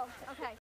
Oh, okay.